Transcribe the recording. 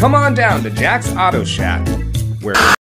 come on down to Jack's Auto Shack, where